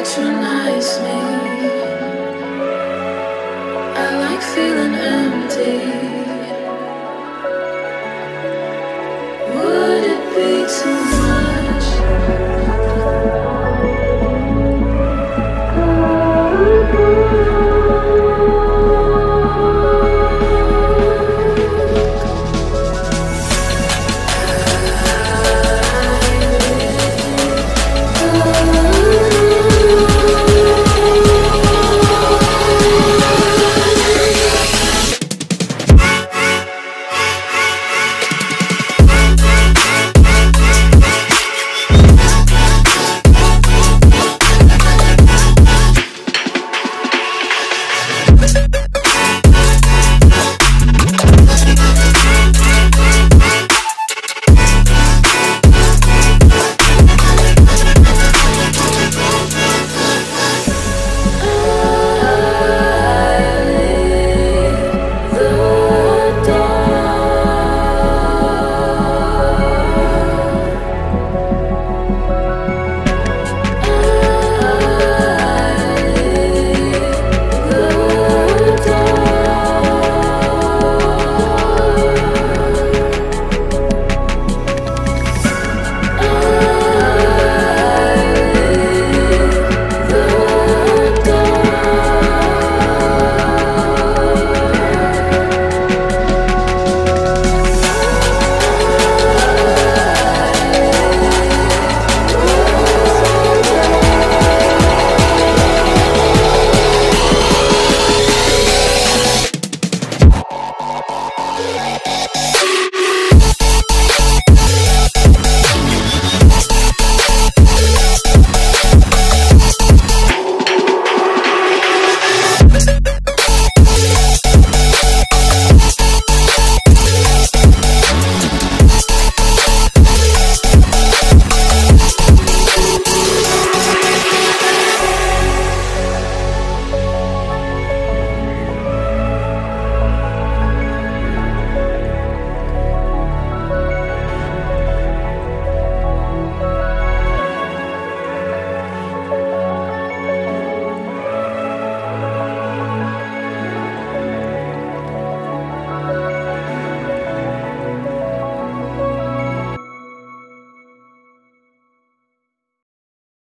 Patronize me. I like feeling empty. Would it be too